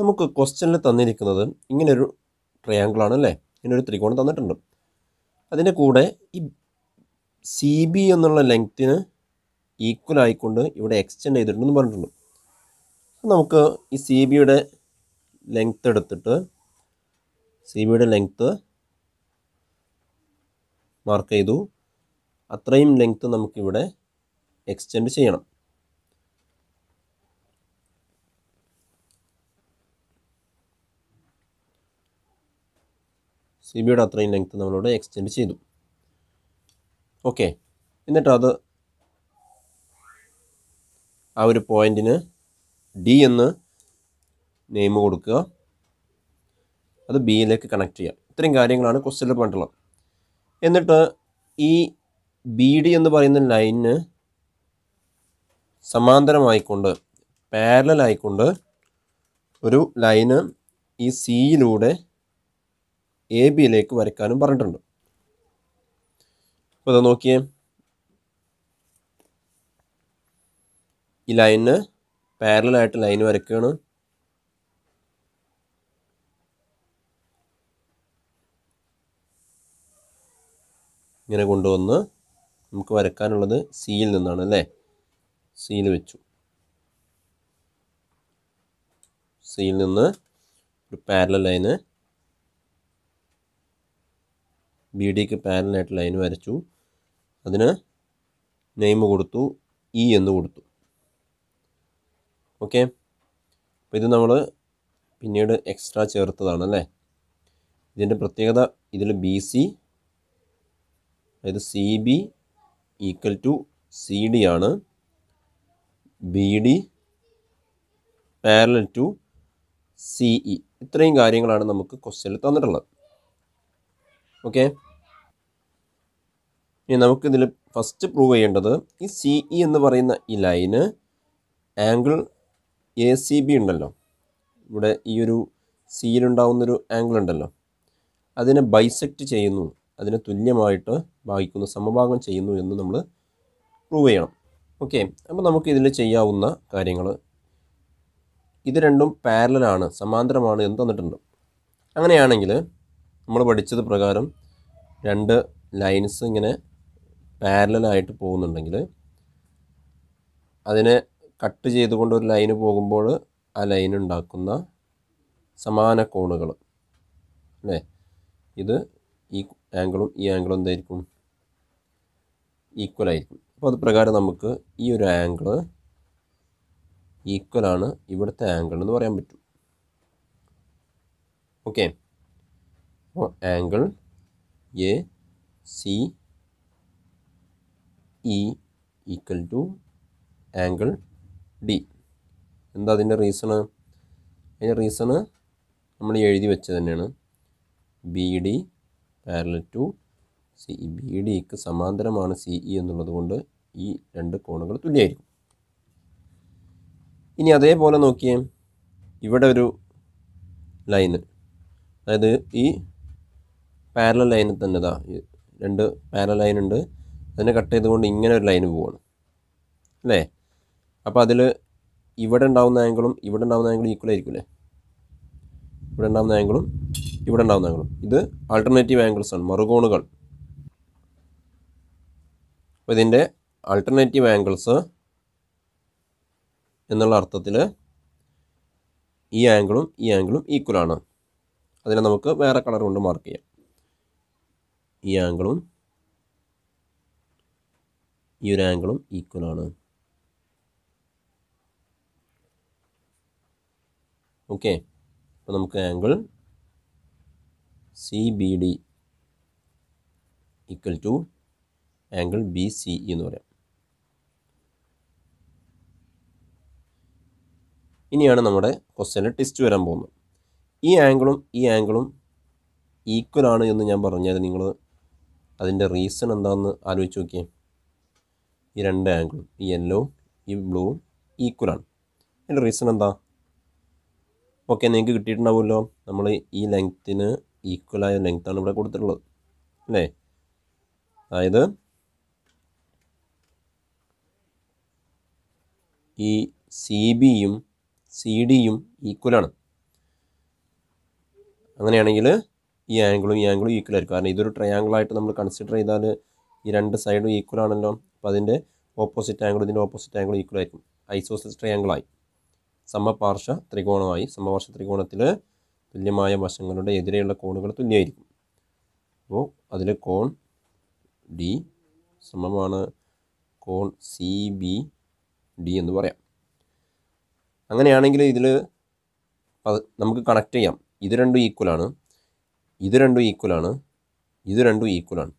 നമുക്ക് ക്വസ്റ്റ്യനിൽ തന്നിരിക്കുന്നത് ഇങ്ങനൊരു ട്രയാങ്കിളാണ് അല്ലേ? ഇങ്ങനൊരു ത്രികോണം തന്നിട്ടുണ്ട്. അതിന്റെ കൂടെ ഈ സി ബി എന്നുള്ള ലെങ്ത്തിന് ഈക്വൽ ആയിക്കൊണ്ട് ഇവിടെ എക്സ്റ്റെൻഡ് ചെയ്തിട്ടുണ്ടെന്ന് പറഞ്ഞിട്ടുണ്ട്. നമുക്ക് ഈ സി ബിയുടെ ലെങ്ത്ത് എടുത്തിട്ട് സി ബിയുടെ ലെങ്ത്ത് മാർക്ക് ചെയ്തു. അത്രയും ലെങ്ത്ത് നമുക്കിവിടെ എക്സ്റ്റെൻഡ് ചെയ്യണം. സി ബിയുടെ അത്രയും ലെങ്ത്ത് നമ്മളിവിടെ എക്സ്റ്റെൻഡ് ചെയ്തു. ഓക്കെ എന്നിട്ട് അത് ആ ഒരു പോയിന്റിന് ഡി എന്ന് നെയിം കൊടുക്കുക. അത് ബിയിലേക്ക് കണക്ട് ചെയ്യുക ഇത്രയും കാര്യങ്ങളാണ് ക്വസ്റ്റ്യനിൽ പറഞ്ഞിട്ടുള്ളത്. എന്നിട്ട് ഈ ബി ഡി എന്ന് പറയുന്ന ലൈനിന് സമാന്തരമായിക്കൊണ്ട് പാരലായിക്കൊണ്ട് ഒരു ലൈന് ഈ സിയിലൂടെ എ ബിയിലേക്ക് വരയ്ക്കാനും പറഞ്ഞിട്ടുണ്ട്. അപ്പോൾ ഇതാ നോക്കിയേ. ഈ ലൈനിന് പാരലായിട്ട് ലൈൻ വരയ്ക്കുകയാണ് ഇങ്ങനെ കൊണ്ടുവന്ന് നമുക്ക് വരയ്ക്കാനുള്ളത് സിയിൽ നിന്നാണ് അല്ലേ? സിയിൽ വെച്ചു. സിയിൽ നിന്ന് ഒരു പാരലൽ ലൈന് ബി ഡിക്ക് പാരലായിട്ട് ലൈൻ വരച്ചു. അതിന് നെയിം കൊടുത്തു ഇ എന്ന് കൊടുത്തു. ഓക്കെ അപ്പോൾ ഇത് നമ്മൾ പിന്നീട് എക്സ്ട്രാ ചേർത്തതാണ് അല്ലേ? ഇതിന്റെ പ്രത്യേകത ഇതിൽ ബി സി അതായത് C B equal to C D ആണ്. B D parallel to C E ഇത്രയും കാര്യങ്ങളാണ് നമുക്ക് ക്വസ്റ്റ്യനിൽ തന്നിട്ടുള്ളത്. ഓക്കെ ഇനി നമുക്കിതിൽ ഫസ്റ്റ് പ്രൂവ് ചെയ്യേണ്ടത് ഈ സി ഇ എന്ന് പറയുന്ന ഈ line angle A C B ഉണ്ടല്ലോ. ഇവിടെ ഈ ഒരു സിയിലുണ്ടാവുന്നൊരു ആംഗിൾ ഉണ്ടല്ലോ. അതിനെ ബൈസെക്റ്റ് ചെയ്യുന്നു. അതിനെ തുല്യമായിട്ട് ഭാഗിക്കുന്നു സമഭാഗം ചെയ്യുന്നു എന്ന് നമ്മൾ പ്രൂവ് ചെയ്യണം. ഓക്കെ അപ്പോൾ നമുക്ക് ഇതിൽ ചെയ്യാവുന്ന കാര്യങ്ങൾ ഇത് രണ്ടും പാരലലാണ് സമാന്തരമാണ് എന്ന് തന്നിട്ടുണ്ട്. അങ്ങനെയാണെങ്കിൽ നമ്മൾ പഠിച്ചത് പ്രകാരം രണ്ട് ലൈൻസ് ഇങ്ങനെ പാരലായിട്ട് പോകുന്നുണ്ടെങ്കിൽ അതിനെ കട്ട് ചെയ്തുകൊണ്ട് ഒരു ലൈന് പോകുമ്പോൾ ആ ലൈൻ ഉണ്ടാക്കുന്ന സമാന കോണുകൾ അല്ലേ? ഇത് ഈ ആംഗിളും ഈ ആംഗിളും എന്തായിരിക്കും? ഈക്വൽ ആയിരിക്കും. അപ്പോൾ അത് പ്രകാരം നമുക്ക് ഈ ഒരു ആംഗിൾ ഈക്വലാണ് ഇവിടുത്തെ ആംഗിൾ എന്ന് പറയാൻ പറ്റും. ഓക്കെ അപ്പോൾ angle A C E equal to angle D എന്താ അതിന്റെ റീസണ് അതിന്റെ റീസണ് നമ്മൾ എഴുതി വെച്ചത് തന്നെയാണ്. B D parallel to C E B ഡിക്ക് സമാന്തരമാണ് സി ഇ എന്നുള്ളത് കൊണ്ട് ഈ രണ്ട് കോണുകൾ തുല്യമായിരിക്കും. ഇനി അതേപോലെ നോക്കിയേ. ഇവിടെ ഒരു ലൈന് അതായത് ഈ പാരലൽ ലൈനിൽ തന്നെ ഇതാ രണ്ട് പാരലൽ ലൈൻ ഉണ്ട്. അതിനെ കട്ട് ചെയ്തുകൊണ്ട് ഇങ്ങനെ ഒരു ലൈന് പോവാണ്. അല്ലേ? അപ്പോൾ അതിൽ ഇവിടെ ഉണ്ടാവുന്ന ആംഗിളും ഇവിടെ ഉണ്ടാവുന്ന ആംഗിളും ഈക്വൽ ആയിരിക്കില്ലേ ഇവിടെ ഉണ്ടാവുന്ന ആംഗിളും ഇവിടെ ഉണ്ടാവുന്ന ആംഗിളും ഇത് ആൾട്ടർനേറ്റീവ് ആംഗിൾസ് ആണ് മറുകോണുകൾ. അപ്പോൾ ഇതിന്റെ ആൾട്ടർനേറ്റീവ് ആംഗിൾസ് എന്നുള്ള അർത്ഥത്തിൽ ഈ ആംഗിളും ഈ ആംഗിളും ആണ്. അതിനെ നമുക്ക് വേറെ കളർ കൊണ്ട് മാർക്ക് ചെയ്യാം. ഈ ആംഗിളും ഈ ഒരു ആംഗിളും ഈക്വൽ ആണ്. ഓക്കെ അപ്പോൾ നമുക്ക് angle C B D equal to angle B C എന്ന് പറയാം. ഇനിയാണ് നമ്മുടെ ക്വസ്റ്റ്യനിൽ ടെസ്റ്റ് വരാൻ പോകുന്നത്. ഈ ആംഗിളും ഈ ആംഗിളും ഈക്വൽ ആണ് എന്ന് ഞാൻ പറഞ്ഞാൽ നിങ്ങൾ അതിന്റെ റീസൺ എന്താണെന്ന് ആലോചിച്ച് നോക്കിയേ. ഈ രണ്ട് ആംഗിളും ഈ യെല്ലോ ഈ ബ്ലൂവും ഈക്വലാണ് അതിന്റെ റീസൺ എന്താ? ഓക്കെ നിങ്ങൾക്ക് കിട്ടിയിട്ടുണ്ടാവുമല്ലോ. നമ്മൾ ഈ ലെങ്ത്തിന് ഈക്വലായ ലെങ്ത്താണ് ഇവിടെ കൊടുത്തിട്ടുള്ളത്. അല്ലേ? അതായത് ഈ സി ബിയും സി ഡിയും ഈക്വലാണ് അങ്ങനെയാണെങ്കിൽ ഈ ആംഗിളും ഈ ആംഗിളും ഈക്വൽ ആയിരിക്കും. കാരണം ഇതൊരു ട്രയാംഗിളായിട്ട് നമ്മൾ കൺസിഡർ ചെയ്താൽ ഈ രണ്ട് സൈഡും ഈക്വൽ ആണല്ലോ. അപ്പോൾ അതിന്റെ ഓപ്പോസിറ്റ് ആംഗിൾ ഇതിന്റെ ഓപ്പോസിറ്റ് ആംഗിൾ ഈക്വൽ ആയിരിക്കും. ഐസോസിസ് ട്രയാങ്കിളായി സമപാർശ്വ ത്രികോണമായി. സമപാർശ്വ ത്രികോണത്തിൽ തുല്യമായ വശങ്ങളുടെ എതിരെയുള്ള കോണുകൾ തുല്യമായിരിക്കും. അപ്പോൾ അതിൽ കോൺ ഡി സമമാണ് കോൺ സി ബി ഡി എന്ന് പറയാം. അങ്ങനെയാണെങ്കിൽ ഇതിൽ നമുക്ക് കണക്ട് ചെയ്യാം. ഇത് രണ്ടും ഈക്വലാണ് ഇത് രണ്ടും ഈക്വലാണ് ഇത് രണ്ടും ഈക്വലാണ്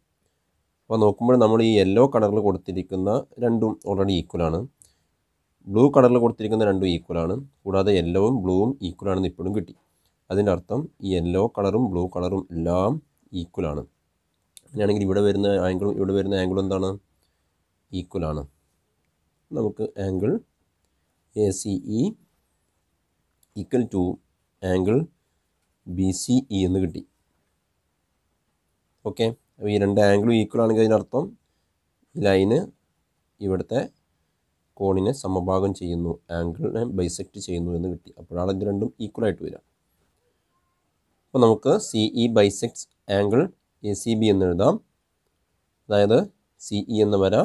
അപ്പോൾ നോക്കുമ്പോൾ നമ്മൾ ഈ യെല്ലോ കളറിൽ കൊടുത്തിരിക്കുന്ന രണ്ടും ഓൾറെഡി ഈക്വലാണ് ബ്ലൂ കളറിൽ കൊടുത്തിരിക്കുന്ന രണ്ടും ഈക്വലാണ് കൂടാതെ യെല്ലോവും ബ്ലൂവും ഈക്വലാണെന്ന് ഇപ്പോഴും കിട്ടി. അതിന്റെ അർത്ഥം ഈ യെല്ലോ കളറും ബ്ലൂ കളറും എല്ലാം ഈക്വലാണ് അങ്ങനെയാണെങ്കിൽ ഇവിടെ വരുന്ന ആംഗിളും ഇവിടെ വരുന്ന ആംഗിളും എന്താണ്? ഈക്വലാണ് നമുക്ക് angle A C E equal to angle B C E എന്ന് കിട്ടി. ഓക്കെ ഈ രണ്ട് ആംഗിളും ഈക്വൽ ആണെങ്കിൽ അതിനർത്ഥം ലൈന് ഇവിടുത്തെ കോണിനെ സമഭാഗം ചെയ്യുന്നു ആംഗിളിനെ ബൈസെക്ട് ചെയ്യുന്നു എന്ന് കിട്ടി. അപ്പോഴാണ് ഇത് രണ്ടും ഈക്വൽ ആയിട്ട് വരിക. അപ്പോൾ നമുക്ക് C E bisects angle A C B എന്ന് എഴുതാം. അതായത് സി ഇ എന്ന വര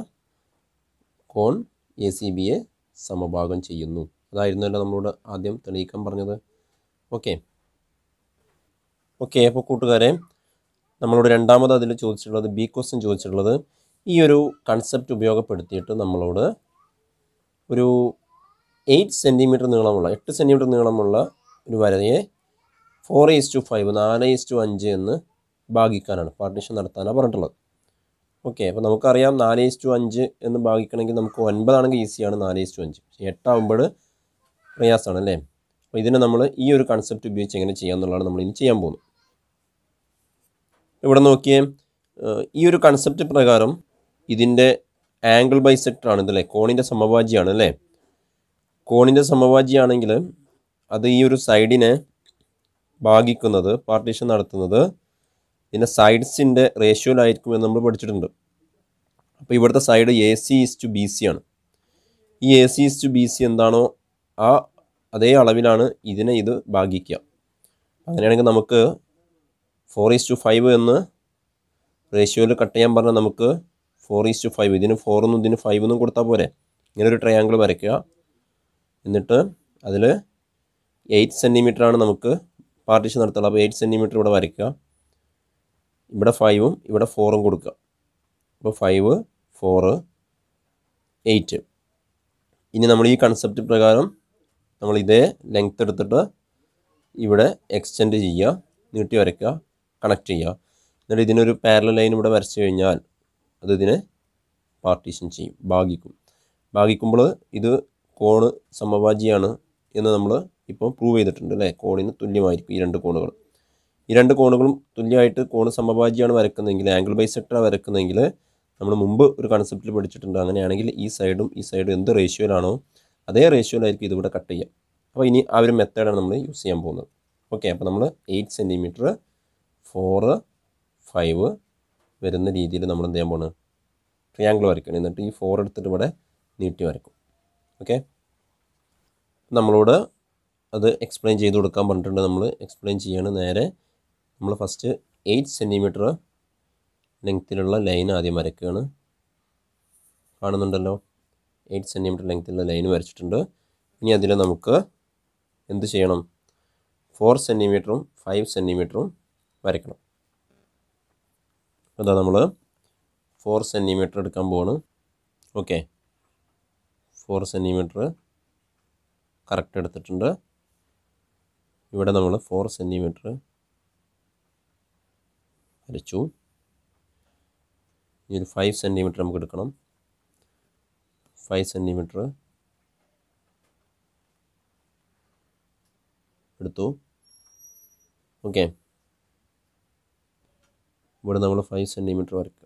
കോൺ എ സി ബിയെ സമഭാഗം ചെയ്യുന്നു. അതായിരുന്നല്ലോ നമ്മളോട് ആദ്യം തെളിയിക്കാൻ പറഞ്ഞത്? ഓക്കെ ഓക്കെ അപ്പോൾ കൂട്ടുകാരെ നമ്മളോട് രണ്ടാമത് അതിൽ ചോദിച്ചിട്ടുള്ളത് ബി ക്വസ്റ്റ്യൻ ചോദിച്ചിട്ടുള്ളത് ഈ ഒരു കൺസെപ്റ്റ് ഉപയോഗപ്പെടുത്തിയിട്ട് നമ്മളോട് ഒരു എയ്റ്റ് സെന്റിമീറ്റർ നീളമുള്ള എട്ട് സെന്റിമീറ്റർ നീളമുള്ള ഒരു വരയെ ഫോർ ഈസ് ടു ഫൈവ് നാല് ഈസ് ടു അഞ്ച് എന്ന് ഭാഗിക്കാനാണ് പാർട്ടീഷൻ നടത്താനാണ് പറഞ്ഞിട്ടുള്ളത്. ഓക്കെ അപ്പോൾ നമുക്കറിയാം നാല് ഈസ് ടു അഞ്ച് എന്ന് ഭാഗിക്കണമെങ്കിൽ നമുക്ക് ഒൻപതാണെങ്കിൽ ഈസിയാണ് നാല് ഈസ് ടു അഞ്ച്. എട്ടാവുമ്പോൾ പ്രയാസമാണ് അല്ലേ? അപ്പോൾ ഇതിനെ നമ്മൾ ഈ ഒരു കൺസെപ്റ്റ് ഉപയോഗിച്ച് എങ്ങനെ ചെയ്യാമെന്നുള്ളതാണ് നമ്മൾ ഇനി ചെയ്യാൻ പോകുന്നത്. ഇവിടെ നോക്കിയേ? ഈ ഒരു കൺസെപ്റ്റ് പ്രകാരം ഇതിന്റെ ആംഗിൾ ബൈസെക്ടർ ആണ് ഇതല്ലേ കോണിന്റെ സമവാജിയാണ് അല്ലേ? കോണിന്റെ സമവാജിയാണെങ്കിൽ അത് ഈ ഒരു സൈഡിനെ ഭാഗിക്കുന്നത് പാർട്ടീഷൻ നടത്തുന്നത് ഇതിന്റെ സൈഡ്സിന്റെ റേഷ്യോയിലായിരിക്കും എന്ന് നമ്മൾ പഠിച്ചിട്ടുണ്ട്. അപ്പോൾ ഇവിടുത്തെ side A C is to B C ആണ്. ഈ A C is to B C എന്താണോ ആ അതേ അളവിലാണ് ഇതിനെ ഇത് ഭാഗിക്കുക. അങ്ങനെയാണെങ്കിൽ നമുക്ക് ഫോർ ഈസ് ടു ഫൈവ് എന്ന് റേഷ്യോയിൽ കട്ട് ചെയ്യാൻ പറഞ്ഞാൽ നമുക്ക് ഫോർ ഈസ് ടു ഫൈവ് ഇതിന് ഫോറെന്നും ഇതിന് ഫൈവ് എന്നും കൊടുത്താൽ പോരെ. ഇങ്ങനെ ഒരു ട്രയാങ്കിൾ വരയ്ക്കുക. എന്നിട്ട് അതിൽ എയ്റ്റ് ആണ് നമുക്ക് പാർട്ടീഷൻ നടത്തുള്ളൂ അപ്പോൾ എയ്റ്റ് സെന്റിമീറ്റർ ഇവിടെ വരയ്ക്കുക. ഇവിടെ ഫൈവും ഇവിടെ ഫോറും കൊടുക്കുക. അപ്പോൾ ഫൈവ് ഫോറ് എയ്റ്റ് ഇനി നമ്മൾ ഈ കൺസെപ്റ്റ് പ്രകാരം നമ്മൾ ഇതേ ലെങ്ത് എടുത്തിട്ട് ഇവിടെ എക്സ്റ്റെൻഡ് ചെയ്യുക. നീട്ടി വരയ്ക്കുക. കണക്ട് ചെയ്യുക എന്നിട്ട് ഇതിനൊരു പാരലൽ ലൈൻ ഇവിടെ വരച്ചു കഴിഞ്ഞാൽ അത് ഇതിനെ പാർട്ടീഷൻ ചെയ്യും ഭാഗിക്കും. ഭാഗിക്കുമ്പോൾ ഇത് കോണ് സമഭാജിയാണ് എന്ന് നമ്മൾ ഇപ്പോൾ പ്രൂവ് ചെയ്തിട്ടുണ്ട് അല്ലേ? കോണിന് തുല്യമായിരിക്കും ഈ രണ്ട് കോണുകൾ ഈ രണ്ട് കോണുകളും തുല്യമായിട്ട് കോണ് സമഭാജിയാണ് വരക്കുന്നതെങ്കിൽ ആംഗിൾ ബൈസെക്ടർ വരക്കുന്നതെങ്കിൽ നമ്മൾ മുമ്പ് ഒരു കൺസെപ്റ്റിൽ പഠിച്ചിട്ടുണ്ട്. അങ്ങനെയാണെങ്കിൽ ഈ സൈഡും ഈ സൈഡും എന്ത് റേഷ്യോയിലാണോ അതേ റേഷ്യോയിലായിരിക്കും ഇതിവിടെ കട്ട് ചെയ്യുക അപ്പോൾ ഇനി ആ ഒരു മെത്തേഡാണ് നമ്മൾ യൂസ് ചെയ്യാൻ പോകുന്നത്. ഓക്കെ അപ്പോൾ നമ്മൾ എയ്റ്റ് സെന്റിമീറ്റർ ഫോറ് ഫൈവ് വരുന്ന രീതിയിൽ നമ്മൾ എന്ത് ചെയ്യാൻ പോണ്? ട്രിയാങ്കിൾ വരയ്ക്കണം. എന്നിട്ട് ഈ ഫോർ എടുത്തിട്ട് ഇവിടെ നീട്ടി വരയ്ക്കും. ഓക്കെ നമ്മളോട് അത് എക്സ്പ്ലെയിൻ ചെയ്ത് കൊടുക്കാൻ പറഞ്ഞിട്ടുണ്ട്. നമ്മൾ എക്സ്പ്ലെയിൻ ചെയ്യാണ്. നേരെ നമ്മൾ ഫസ്റ്റ് എയ്റ്റ് സെന്റിമീറ്റർ ലെങ്ത്തിലുള്ള ലൈൻ ആദ്യം വരയ്ക്കുകയാണ്. കാണുന്നുണ്ടല്ലോ? എയ്റ്റ് സെന്റിമീറ്റർ ലെങ്ത്തിലുള്ള ലൈൻ വരച്ചിട്ടുണ്ട്. ഇനി അതിൽ നമുക്ക് എന്ത് ചെയ്യണം? ഫോർ സെന്റിമീറ്ററും ഫൈവ് സെന്റിമീറ്ററും വരയ്ക്കണം. അതാ നമ്മൾ ഫോർ സെന്റിമീറ്റർ എടുക്കാൻ പോവാണ്. ഓക്കെ ഫോർ സെന്റിമീറ്റർ കറക്റ്റ് എടുത്തിട്ടുണ്ട്. ഇവിടെ നമ്മൾ ഫോർ സെന്റിമീറ്റർ വരച്ചു. ഒരു ഫൈവ് സെന്റിമീറ്റർ നമുക്ക് എടുക്കണം. ഫൈവ് സെന്റിമീറ്റർ എടുത്തു. ഓക്കെ ഇവിടെ നമ്മൾ ഫൈവ് സെന്റിമീറ്റർ വരയ്ക്കുക.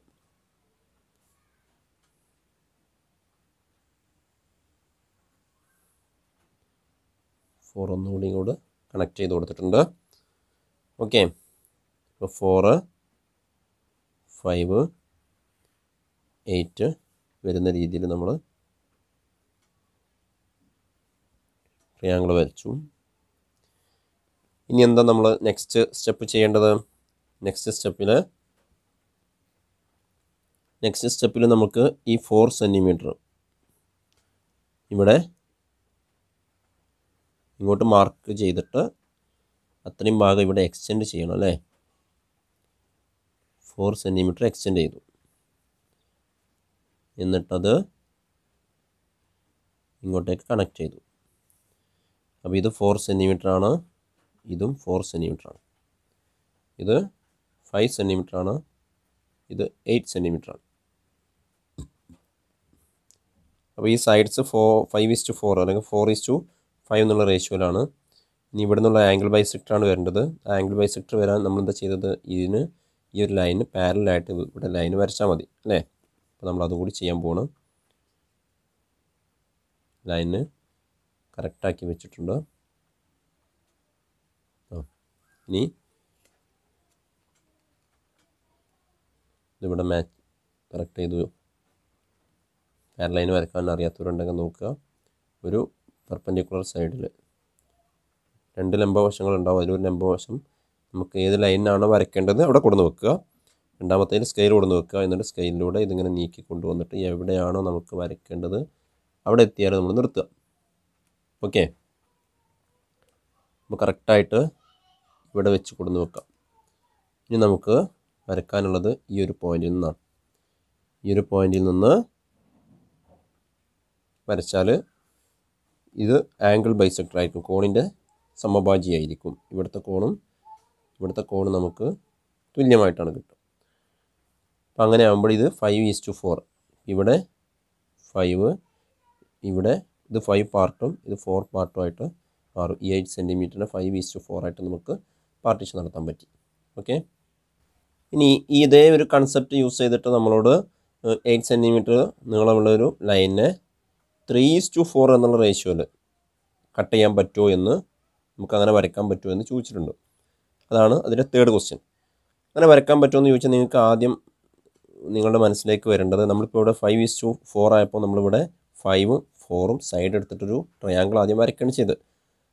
ഫോർ ഒന്നുകൂടി ഇങ്ങോട്ട് കണക്ട് ചെയ്ത് കൊടുത്തിട്ടുണ്ട്. ഓക്കെ ഇപ്പോൾ ഫോറ് ഫൈവ് എയ്റ്റ് വരുന്ന രീതിയിൽ നമ്മൾ ട്രയാങ്കിൾ വരച്ചു. ഇനി എന്താ നമ്മൾ നെക്സ്റ്റ് സ്റ്റെപ്പ് ചെയ്യേണ്ടത്? നെക്സ്റ്റ് സ്റ്റെപ്പിൽ നെക്സ്റ്റ് സ്റ്റെപ്പിൽ നമുക്ക് ഈ ഫോർ സെന്റിമീറ്റർ ഇവിടെ ഇങ്ങോട്ട് മാർക്ക് ചെയ്തിട്ട് അത്രയും ഭാഗം ഇവിടെ എക്സ്റ്റെൻഡ് ചെയ്യണം അല്ലേ? ഫോർ സെന്റിമീറ്റർ എക്സ്റ്റെൻഡ് ചെയ്തു. എന്നിട്ടത് ഇങ്ങോട്ടേക്ക് കണക്ട് ചെയ്തു. അപ്പോൾ ഇത് ഫോർ ആണ്. ഇതും ഫോർ ആണ്. ഇത് ഫൈവ് ആണ്. ഇത് എയ്റ്റ് ആണ്. അപ്പോൾ ഈ sides four five is to four അല്ലെങ്കിൽ ഫോർ ഈസ് ടു ഫൈവ് എന്നുള്ള റേഷ്യോയിലാണ് ഇനി ഇവിടെ നിന്നുള്ള ആംഗിൾ ബൈസെക്ടർ ആണ് വരേണ്ടത്. ആംഗിൾ ബൈസെക്ടർ വരാൻ നമ്മൾ എന്താ ചെയ്തത്? ഇതിന് ഈ ഒരു ലൈന് പാരലായിട്ട് ഇവിടെ ലൈൻ വരച്ചാൽ മതി അല്ലേ? അപ്പോൾ നമ്മൾ അതുകൂടി ചെയ്യാൻ പോകണം ലൈന് കറക്റ്റാക്കി വെച്ചിട്ടുണ്ട്. ഇനി ഇതിവിടെ മാച്ച് കറക്റ്റ് ചെയ്തു പാരലൈൻ വരയ്ക്കാൻ അറിയാത്തവരുണ്ടെങ്കിൽ നോക്കുക. ഒരു പെർപ്പൻഡിക്കുലർ സൈഡിൽ രണ്ട് ലംബവശങ്ങളുണ്ടാവും അതിലൊരു ലംബവശം നമുക്ക് ഏത് ലൈനാണോ വരയ്ക്കേണ്ടത് അവിടെ കൊടുന്ന് വെക്കുക. രണ്ടാമത്തേൽ സ്കെയിൽ കൊടുന്ന് വെക്കുക. എന്നിട്ട് സ്കെയിലിലൂടെ ഇതിങ്ങനെ നീക്കി കൊണ്ടുവന്നിട്ട് എവിടെയാണോ നമുക്ക് വരയ്ക്കേണ്ടത് അവിടെ എത്തിയാൽ നമ്മൾ നിർത്തുക. ഓക്കെ അപ്പോൾ കറക്റ്റായിട്ട് ഇവിടെ വെച്ച് കൊടുന്ന് വെക്കാം. ഇനി നമുക്ക് വരക്കാനുള്ളത് ഈ ഒരു പോയിന്റിൽ നിന്നാണ്. ഈ ഒരു പോയിന്റിൽ നിന്ന് വരച്ചാൽ ഇത് ആംഗിൾ ബൈസെക്ടർ ആയിരിക്കും. കോണിന്റെ സമഭാജിയായിരിക്കും ഇവിടുത്തെ കോണും ഇവിടുത്തെ കോണും നമുക്ക് തുല്യമായിട്ടാണ് കിട്ടും അപ്പം അങ്ങനെ ആകുമ്പോൾ ഇത് ഫൈവ് ഈസ് ടു ഫോർ ഇവിടെ ഫൈവ് ഇവിടെ ഇത് ഫൈവ് പാർട്ടും ഇത് ഫോർ പാർട്ടും ആയിട്ട് മാറും. ഈ എയ്റ്റ് സെന്റിമീറ്ററിന് ഫൈവ് ഈസ് ടു ഫോർ ആയിട്ട് നമുക്ക് പാർട്ടീഷൻ നടത്താൻ പറ്റി. ഓക്കെ ഇനി ഈ ഇതേ ഒരു കൺസെപ്റ്റ് യൂസ് ചെയ്തിട്ട് നമ്മളോട് എയ്റ്റ് സെന്റിമീറ്റർ നീളമുള്ള ഒരു ലൈനെ ത്രീ ഈസ് ടു ഫോർ എന്നുള്ള റേഷ്യോയിൽ കട്ട് ചെയ്യാൻ പറ്റുമോ എന്ന് നമുക്ക് അങ്ങനെ വരയ്ക്കാൻ പറ്റുമോ എന്ന് ചോദിച്ചിട്ടുണ്ട്. അതാണ് അതിന്റെ തേർഡ് ക്വസ്റ്റ്യൻ അങ്ങനെ വരയ്ക്കാൻ പറ്റുമോ എന്ന് ചോദിച്ചാൽ നിങ്ങൾക്ക് ആദ്യം നിങ്ങളുടെ മനസ്സിലേക്ക് വരേണ്ടത് നമ്മളിപ്പോൾ ഇവിടെ ഫൈവ് ഈസ് ടു ഫോർ ആയപ്പോൾ നമ്മളിവിടെ ഫൈവും ഫോറും സൈഡ് എടുത്തിട്ടൊരു ട്രയാങ്കിൾ ആദ്യം വരയ്ക്കുകയാണ് ചെയ്ത്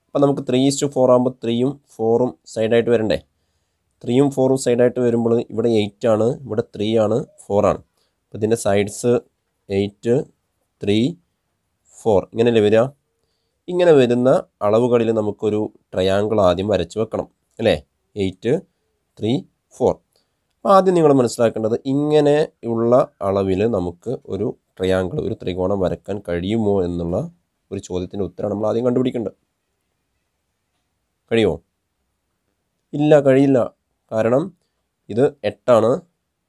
അപ്പോൾ നമുക്ക് ത്രീ ഈസ് ടു ഫോർ ആകുമ്പോൾ ത്രീയും ഫോറും സൈഡായിട്ട് വരണ്ടേ? ത്രീയും ഫോറും സൈഡായിട്ട് വരുമ്പോൾ ഇവിടെ എയ്റ്റ് ആണ് ഇവിടെ ത്രീ ആണ് ഫോറാണ് അപ്പോൾ ഇതിന്റെ സൈഡ്സ് എയ്റ്റ് ത്രീ ഫോർ. ഇങ്ങനെയല്ലേ വരിക? ഇങ്ങനെ വരുന്ന അളവുകളിൽ നമുക്കൊരു ട്രയാങ്കിൾ ആദ്യം വരച്ച് വെക്കണം അല്ലേ? എയ്റ്റ് ത്രീ ഫോർ ആദ്യം നിങ്ങൾ മനസ്സിലാക്കേണ്ടത് ഇങ്ങനെ ഉള്ള അളവിൽ നമുക്ക് ഒരു ട്രയാങ്കിൾ ഒരു ത്രികോണം വരക്കാൻ കഴിയുമോ എന്നുള്ള ഒരു ചോദ്യത്തിന്റെ ഉത്തരം നമ്മൾ ആദ്യം കണ്ടുപിടിക്കേണ്ടത്. കഴിയുമോ? ഇല്ല കഴിയില്ല. കാരണം ഇത് എട്ടാണ്.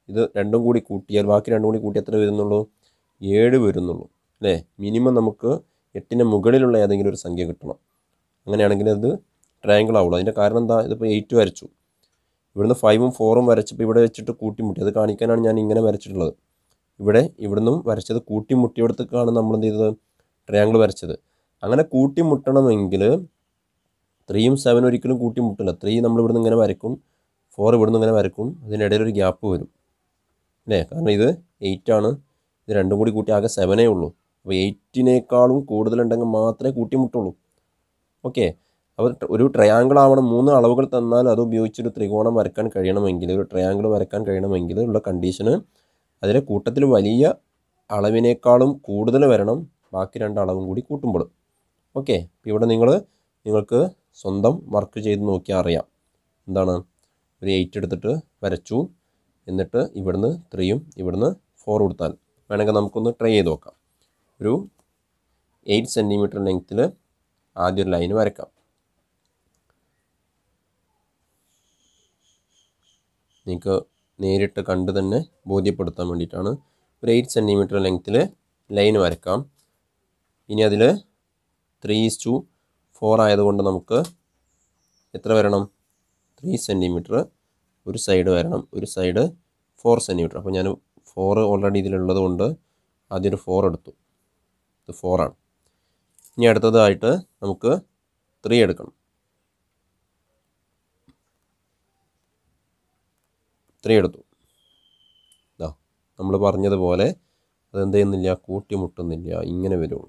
ഇത് രണ്ടും കൂടി കൂട്ടിയാൽ ബാക്കി രണ്ടും കൂടി കൂട്ടി എത്ര വരുന്നുള്ളൂ? ഏഴ് വരുന്നുള്ളൂ. അല്ലേ? മിനിമം നമുക്ക് എട്ടിന് മുകളിലുള്ള ഏതെങ്കിലും ഒരു സംഖ്യ കിട്ടണം. അങ്ങനെയാണെങ്കിൽ അത് ട്രയാങ്കിൾ ആവുള്ളൂ. അതിന്റെ കാരണം എന്താ? ഇതിപ്പോൾ എയ്റ്റ് വരച്ചു. ഇവിടുന്ന് ഫൈവും ഫോറും വരച്ചപ്പോൾ ഇവിടെ വെച്ചിട്ട് കൂട്ടിമുട്ടി. അത് കാണിക്കാനാണ് ഞാൻ ഇങ്ങനെ വരച്ചിട്ടുള്ളത്. ഇവിടെ ഇവിടുന്നും വരച്ചത് കൂട്ടിമുട്ടിയെടുത്തേക്കാണ് നമ്മൾ എന്ത് ചെയ്തത്? ട്രയാങ്കിൾ വരച്ചത്. അങ്ങനെ കൂട്ടിമുട്ടണമെങ്കിൽ ത്രീയും സെവനും ഒരിക്കലും കൂട്ടിമുട്ടില്ല. ത്രീ നമ്മൾ ഇവിടുന്ന് ഇങ്ങനെ വരക്കും ഫോർ ഇവിടുന്ന് ഇങ്ങനെ വരക്കും അതിനിടയിൽ ഒരു ഗ്യാപ്പ് വരും. അല്ലേ? കാരണം ഇത് എയ്റ്റ് ആണ്. ഇത് രണ്ടും കൂടി കൂട്ടി ആകെ സെവനേ ഉള്ളൂ. അപ്പോൾ എയ്റ്റിനേക്കാളും കൂടുതലുണ്ടെങ്കിൽ മാത്രമേ കൂട്ടിമുട്ടുള്ളൂ. ഓക്കെ അപ്പോൾ ഒരു ട്രയാങ്കിൾ ആവണം മൂന്ന് അളവുകൾ തന്നാൽ അത് ഉപയോഗിച്ചൊരു ത്രികോണം വരക്കാൻ കഴിയണമെങ്കിൽ ഒരു ട്രയാങ്കിൾ വരക്കാൻ കഴിയണമെങ്കിൽ ഉള്ള കണ്ടീഷന് അതിലെ കൂട്ടത്തിൽ വലിയ അളവിനേക്കാളും കൂടുതൽ വരണം ബാക്കി രണ്ട് അളവും കൂടി കൂട്ടുമ്പോൾ. ഓക്കെ ഇവിടെ നിങ്ങൾ നിങ്ങൾക്ക് സ്വന്തം വർക്ക് ചെയ്ത് നോക്കിയാൽ അറിയാം. എന്താണ്? ഒരു എയ്റ്റ് എടുത്തിട്ട് വരച്ചു. എന്നിട്ട് ഇവിടുന്ന് ത്രീയും ഇവിടുന്ന് ഫോർ കൊടുത്താൽ വേണമെങ്കിൽ നമുക്കൊന്ന് ട്രൈ ചെയ്ത് നോക്കാം. ഒരു എയ്റ്റ് സെന്റിമീറ്റർ ലെങ്ത്തിൽ ആദ്യം ഒരു ലൈൻ വരക്കാം നിങ്ങൾക്ക് നേരിട്ട് കണ്ട് തന്നെ ബോധ്യപ്പെടുത്താൻ വേണ്ടിയിട്ടാണ് ഒരു എയ്റ്റ് സെന്റിമീറ്റർ ലെങ്ത്തിൽ ലൈൻ വരക്കാം ഇനി അതിൽ ത്രീ ഈസ് ടു ഫോർ ആയതുകൊണ്ട് നമുക്ക് എത്ര വരണം? ത്രീ സെന്റിമീറ്റർ ഒരു സൈഡ് വരണം. ഒരു സൈഡ് ഫോർ സെന്റിമീറ്റർ അപ്പോൾ ഞാൻ ഫോർ ഓൾറെഡി ഇതിലുള്ളത് കൊണ്ട് ആദ്യം ഒരു ഫോർ എടുത്തു. ഇത് ഫോറാണ് ഇനി അടുത്തതായിട്ട് നമുക്ക് ത്രീ എടുക്കണം. ത്രീ എടുത്തു. ഇതാ നമ്മൾ പറഞ്ഞതുപോലെ അതെന്ത് ചെയ്യുന്നില്ല കൂട്ടിമുട്ടുന്നില്ല ഇങ്ങനെ വരുള്ളൂ.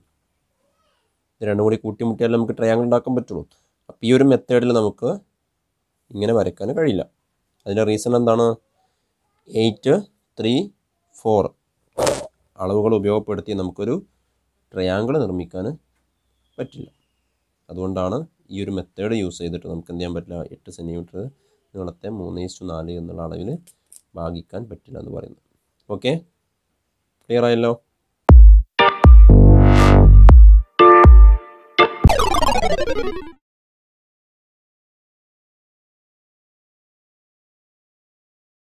രണ്ടും കൂടി കൂട്ടിമുട്ടിയാൽ നമുക്ക് ട്രയാങ്കിൾ ഉണ്ടാക്കാൻ പറ്റുള്ളൂ. അപ്പോൾ ഈ ഒരു മെത്തേഡിൽ നമുക്ക് ഇങ്ങനെ വരയ്ക്കാൻ കഴിയില്ല. അതിന്റെ റീസൺ എന്താണ്? എയ്റ്റ് ത്രീ ഫോർ അളവുകൾ ഉപയോഗപ്പെടുത്തി നമുക്കൊരു ട്രയാങ്കിൾ നിർമ്മിക്കാൻ പറ്റില്ല. അതുകൊണ്ടാണ് ഈ ഒരു മെത്തേഡ് യൂസ് ചെയ്തിട്ട് നമുക്ക് എന്ത് ചെയ്യാൻ പറ്റില്ല? എട്ട് സെന്റിമീറ്റർ നീളത്തെ മൂന്ന് ഇസ്റ്റു നാല് എന്നുള്ള അളവിൽ ഭാഗിക്കാൻ പറ്റില്ല എന്ന് പറയുന്നത്. ഓക്കെ ക്ലിയർ ആയല്ലോ?